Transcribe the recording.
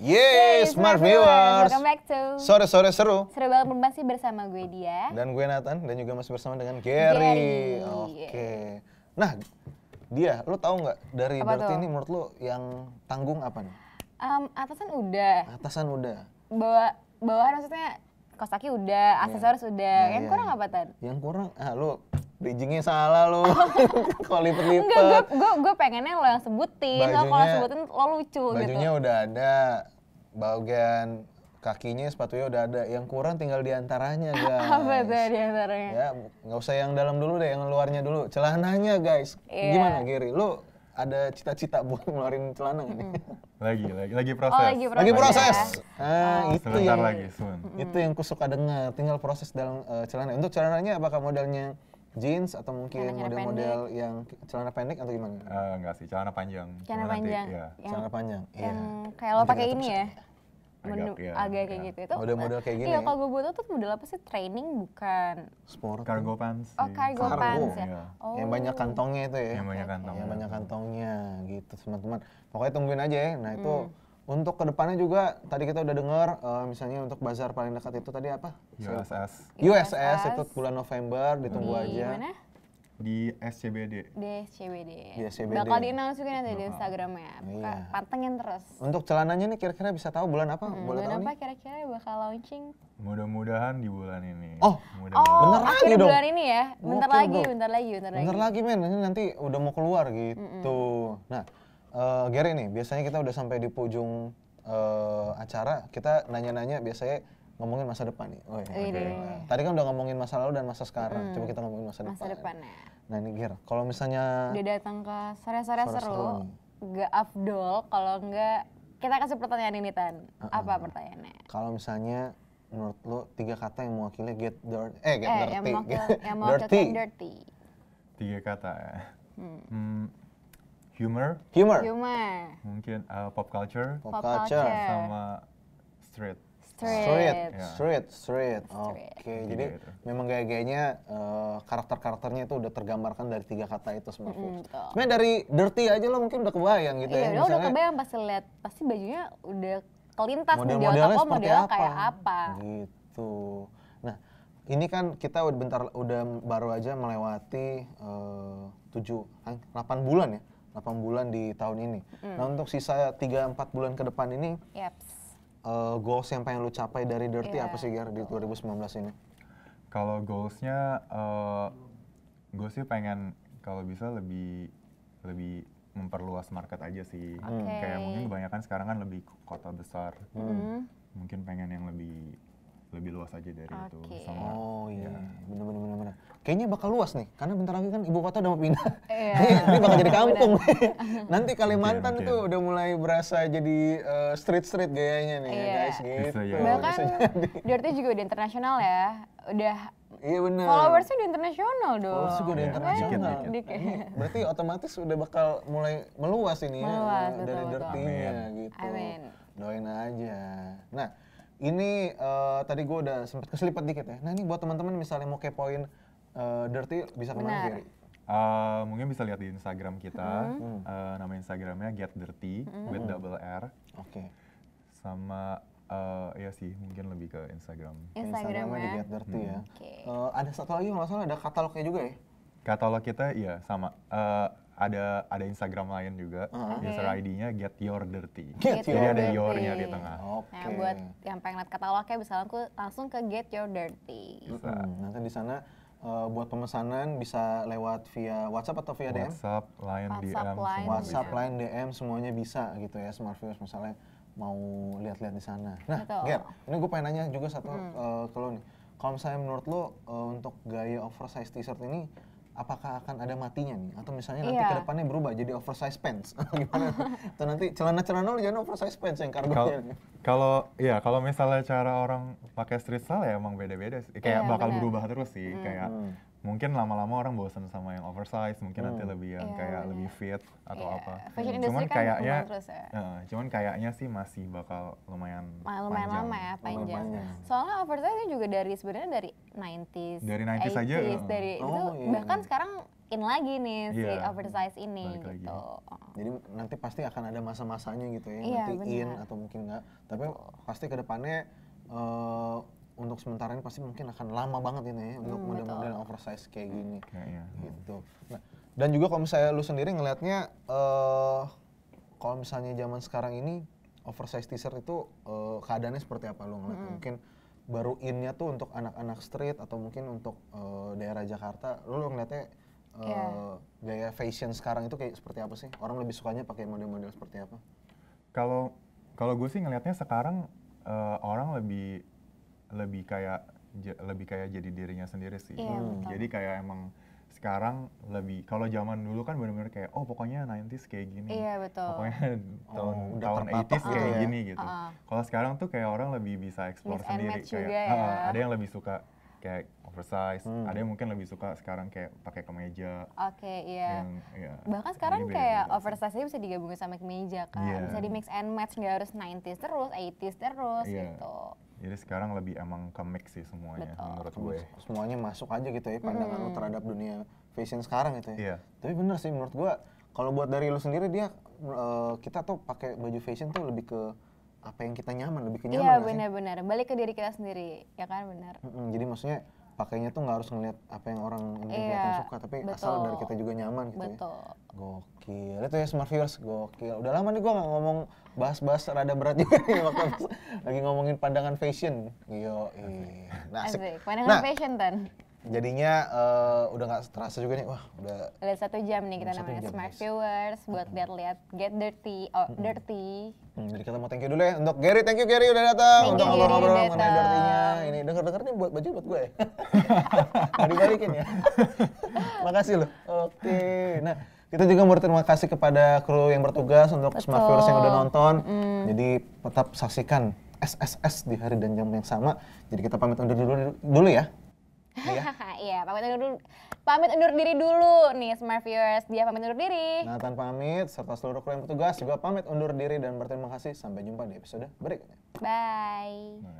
Yeay, smart viewers. Welcome back to Sore-sore seru. Seru banget masih bersama gue dia. Dan gue Nathan dan juga masih bersama dengan Gary. Gary. Oke. Nah, dia, lu tahu nggak dari Apa berarti tuh? ini menurut lu yang tanggung apa nih? Em, atasan udah, Atasan udah. bawa bawahan maksudnya kos kaki udah, aksesoris udah. Nah, yang iya, kurang iya. apa tan? Yang kurang, ah lu bridgingnya salah lu. Kalau Enggak, lipet-lipet. gue gue gue pengennya lo yang sebutin. Lo kalau Bajunya- sebutin lo lucu gitu. Bajunya udah ada, bagian kakinya sepatunya udah ada. Yang kurang tinggal di antaranya guys. Apa tuh di antaranya? Ya, nggak usah yang dalam dulu deh, yang luarnya dulu. Celananya guys. Iya. Gimana Giri? Lu ada cita-cita buat ngeluarin celana nggak nih? Lagi, lagi, lagi proses. Oh lagi proses. Lagi proses. ya? Ah, itu Sebentar yang lagi, soon. itu yang ku suka dengar. Tinggal proses dalam eh, celana. Untuk celananya apakah modelnya jeans atau mungkin model-model yang celana pendek atau gimana? Eh, enggak sih, celana panjang. Celana Cuma nanti, panjang. ya, Yang, Celana panjang. yang Iya. kayak lo pakai ini ya. Agak, Menu- iya, agak kayak iya. gitu itu. Model-model kayak gini Iya, ya? kalau gue butuh tuh model apa sih? Training bukan. Sport. Cargo pants. Oh, cargo Cargo. pants ya. Iya. Oh. Yang banyak kantongnya itu ya. Yang banyak kantong. Yang banyak kantongnya gitu teman-teman. Pokoknya tungguin aja ya. Nah itu Hmm. Untuk ke depannya juga tadi kita udah dengar eh, misalnya untuk bazar paling dekat itu tadi apa? USS USS itu bulan November ditunggu Di aja. mana? di SCBD. Di SCBD. Di SCBD. Bakal di-announce juga nanti di Instagramnya. Buka, Iya. Pantengin terus. Untuk celananya nih kira-kira bisa tahu bulan apa? Hmm, Boleh bulan tahu apa nih? kira-kira bakal launching? Mudah-mudahan di bulan ini. Oh, Mudah Oh, Bentar lagi dong. bulan ini ya. Bentar lagi, bro. bentar lagi, bentar lagi. Bentar lagi men, ini nanti udah mau keluar gitu. Nah, eh, Gary nih, biasanya kita udah sampai di ujung eh, acara, kita nanya-nanya biasanya ngomongin masa depan nih. Oh, iya. Deh. Nah, tadi kan udah ngomongin masa lalu dan masa sekarang. Coba kita ngomongin masa, Masa depan. depannya. Nah ini Ger, kalau misalnya Udah datang ke sore-sore Sore seru. seru Gak afdol kalau enggak kita kasih pertanyaan ini Tan. Apa pertanyaannya? kalau misalnya menurut lo tiga kata yang mewakili get dirty, eh get eh, dirty, yang mewakil, yang dirty, dirty. Tiga kata ya. Hmm, humor, humor, Humor, mungkin uh, pop culture, pop, culture, sama street. street. street, Ya. street, street. Oke, jadi Tiga itu. memang gaya-gayanya eh, karakter-karakternya itu udah tergambarkan dari tiga kata itu semua. Mm. Sebenarnya dari dirty aja lo mungkin udah kebayang gitu Iya, ya. udah, udah kebayang pasti lihat, pasti bajunya udah kelintas nih di otak lo modelnya apa? kayak apa. Gitu. Nah, ini kan kita udah bentar udah baru aja melewati eh, tujuh, eh, 8 bulan ya. 8 bulan di tahun ini. Mm. Nah, untuk sisa 3 4 bulan ke depan ini Yaps. eh, goals yang pengen lu capai dari Dirty Iya. apa sih Gar di 2019 ini? Kalau goalsnya, uh, gue sih pengen kalau bisa lebih lebih memperluas market aja sih. Oke. Kayak mungkin kebanyakan sekarang kan lebih kota besar. Hmm. Mungkin pengen yang lebih lebih luas aja dari itu. Oke. Sama Oh iya, bener-bener bener-bener. Kayaknya bakal luas nih, karena bentar lagi kan ibu kota udah mau pindah. Iya. ini bakal jadi kampung. Nanti Kalimantan Mungkin, itu udah mulai berasa jadi eh, street-street gayanya nih ya Iya. guys gitu. Bisa ya. Bahkan. Dirty juga udah internasional ya. Udah Iya bener. followersnya udah internasional dong. Followers juga udah Iya, internasional. dikit, dikit. Berarti otomatis udah bakal mulai meluas ini ya Meluas, eh, betul, dari Amin. gitu. Amin. Doain aja. Nah, ini eh, tadi gue udah sempet keselipet dikit ya. Nah, ini buat teman-teman misalnya mau kepoin eh, dirty bisa ke mana Benar. Gary? Uh, mungkin bisa lihat di Instagram kita, Mm-hmm. uh, nama Instagramnya Get Dirty with double R, Oke. sama uh, ya sih mungkin lebih ke Instagram. Instagramnya di Instagramnya. Get Dirty ya. Oke. Eh, ada satu lagi kalau nggak salah ada katalognya juga ya. Katalog kita iya sama, Uh, ada ada Instagram lain juga, user ID-nya Get Your Dirty. Get Jadi Your ada Dirty. your-nya di tengah. Oke. Nah, buat yang pengen lihat katalognya bisa langsung, langsung ke Get Your Dirty. Hmm, nanti di sana eh, buat pemesanan bisa lewat via WhatsApp atau via DM? WhatsApp, Line, WhatsApp, DM, Line, semua WhatsApp, bisa. Line, DM semuanya bisa gitu ya Smart Viewers misalnya mau lihat-lihat di sana. Nah, Betul. Ger, ini gue pengen nanya juga satu eh, ke lo nih. Kalau misalnya menurut lo eh, untuk gaya oversize t-shirt ini apakah akan ada matinya nih? Atau misalnya nanti Iya. ke depannya berubah jadi oversize pants? Gimana? Atau nanti celana-celana lo jangan oversize pants yang kargonya. Kalau ya kalau misalnya cara orang pakai street style ya emang beda-beda sih. Kayak Iya, bakal benar. berubah terus sih. Kayak mungkin lama-lama orang bosan sama yang oversize, mungkin nanti lebih yang Iya, kayak benar. lebih fit atau Iya, apa. fashion cuman industry kan kayaknya terus ya. eh, cuman kayaknya sih masih bakal lumayan Ma- lumayan panjang. lama ya panjang. panjang. Soalnya oversize juga dari sebenarnya dari 90s, Dari 90s aja, 80s, heeh. dari itu Oh, iya. bahkan sekarang in lagi nih si Iya, oversize ini balik lagi. gitu. Jadi nanti pasti akan ada masa-masanya gitu ya, Iya, nanti in benar. atau mungkin enggak. Tapi pasti ke depannya eh, untuk sementara ini pasti mungkin akan lama banget ini ya untuk Hmm, model-model oversize kayak gini. Kayaknya. Gitu. Nah, dan juga kalau misalnya lu sendiri ngelihatnya eh kalau misalnya zaman sekarang ini oversize t-shirt itu eh, keadaannya seperti apa lu ngeliat? Mungkin baru innya tuh untuk anak-anak street atau mungkin untuk eh, daerah Jakarta, lu, lu ngeliatnya eh, Iya. gaya fashion sekarang itu kayak seperti apa sih? Orang lebih sukanya pakai model-model seperti apa? Kalau kalau gue sih ngelihatnya sekarang eh, orang lebih lebih kayak lebih kayak jadi dirinya sendiri sih. Iya, betul. Jadi kayak emang sekarang lebih kalau zaman dulu kan benar-benar kayak oh pokoknya 90s kayak gini. Iya, betul. Pokoknya tahun Oh, udah tahun terpatok 80s gitu kayak ya. gini gitu. Ah. Kalau sekarang tuh kayak orang lebih bisa explore and sendiri match kayak juga ya. ada yang lebih suka kayak oversize, Hmm. ada yang mungkin lebih suka sekarang kayak pakai kemeja Oke, iya. yang ya. Bahkan sekarang jadi kayak sih. oversize aja bisa digabungin sama kemeja kan. Iya. Bisa di mix and match nggak harus 90s terus, 80s terus Iya. gitu. Jadi sekarang lebih emang ke mix sih semuanya Betul. menurut gue. Semuanya masuk aja gitu ya pandangan lu terhadap dunia fashion sekarang gitu ya. Iya. Tapi bener sih menurut gua kalau buat dari lu sendiri dia eh, kita tuh pakai baju fashion tuh lebih ke apa yang kita nyaman, lebih ke nyaman Iya benar-benar. Balik ke diri kita sendiri, ya kan benar. Mm-mm, jadi maksudnya pakainya tuh nggak harus ngeliat apa yang orang ini Iya, suka, tapi asal betul. dari kita juga nyaman gitu ya. Betul. Gokil, itu ya smart viewers, gokil. Udah lama nih gua nggak ngomong bahas-bahas rada berat juga nih waktu lagi ngomongin pandangan fashion. Yo, nah, asik. Asik. Pandangan Nah, fashion Tan. Jadinya eh, udah nggak terasa juga nih, wah udah Udah satu jam nih kita namanya jam, Smart guys. Viewers buat lihat-lihat Get Dirty, oh Dirty. Hmm, jadi kita mau thank you dulu ya untuk Gary, thank you Gary udah datang Thank untuk you, Gary, ngobrol-ngobrol udah mengenai dirty-nya. Ini denger-denger nih buat baju buat gue. ya. Nggak dibalikin ya. Makasih loh. Oke. Nah, kita juga mau terima kasih kepada kru yang bertugas untuk Smart Viewers yang udah nonton. Jadi tetap saksikan SSS di hari dan jam yang sama. Jadi kita pamit undur dulu dulu ya. Iya. Iya, pamit undur dulu. Pamit undur diri dulu nih Smart Viewers. Dia pamit undur diri. Nathan pamit serta seluruh kru yang bertugas juga pamit undur diri dan berterima kasih. Sampai jumpa di episode berikutnya. Bye. Nah,